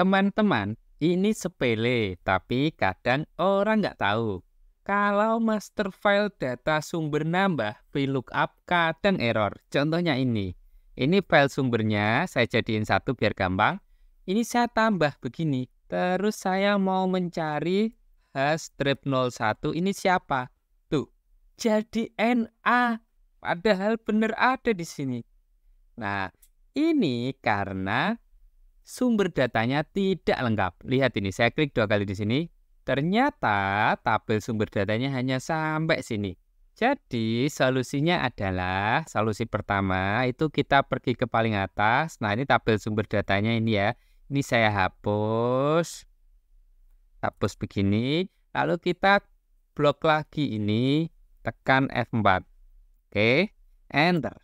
Teman-teman, ini sepele, tapi kadang orang nggak tahu. Kalau master file data sumber nambah, VLOOKUP kadang error. Contohnya ini. Ini file sumbernya, saya jadiin satu biar gampang. Ini saya tambah begini. Terus saya mau mencari strip 01. Ini siapa? Tuh, jadi NA. Padahal benar ada di sini. Nah, ini karena sumber datanya tidak lengkap. Lihat ini, saya klik dua kali di sini. Ternyata tabel sumber datanya hanya sampai sini. Jadi solusinya adalah solusi pertama itu kita pergi ke paling atas. Nah ini tabel sumber datanya ini ya. Ini saya hapus. Hapus begini. Lalu kita blok lagi ini. Tekan F4. Oke. Enter.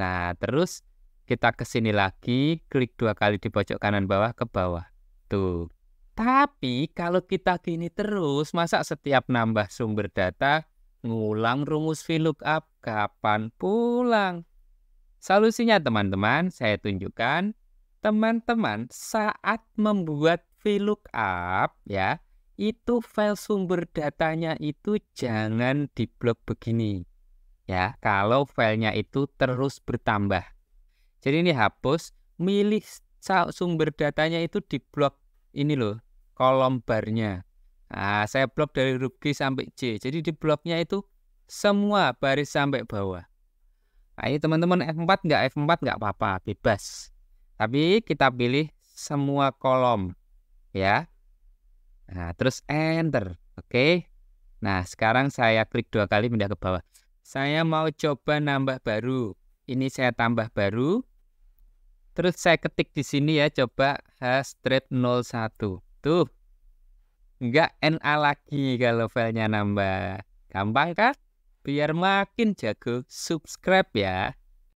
Nah terus kita ke sini lagi. Klik dua kali di pojok kanan bawah ke bawah. Tuh. Tapi kalau kita gini terus, masa setiap nambah sumber data ngulang rumus VLOOKUP kapan pulang? Solusinya teman-teman, saya tunjukkan. Teman-teman saat membuat VLOOKUP ya, itu file sumber datanya itu jangan diblok begini. Ya, kalau filenya itu terus bertambah. Jadi ini hapus, milih sumber datanya itu diblok ini loh kolom barnya. Nah, saya blok dari huruf G sampai J. Jadi di bloknya itu semua baris sampai bawah. Nah, ini teman-teman F4 nggak F4 nggak apa-apa, bebas. Tapi kita pilih semua kolom, ya. Nah, terus Enter, oke. Nah, sekarang saya klik dua kali pindah ke bawah. Saya mau coba nambah baru. Ini saya tambah baru. Terus saya ketik di sini ya, coba strip 01. Tuh. Enggak NA lagi kalau filenya nambah. Gampang kan? Biar makin jago, subscribe ya.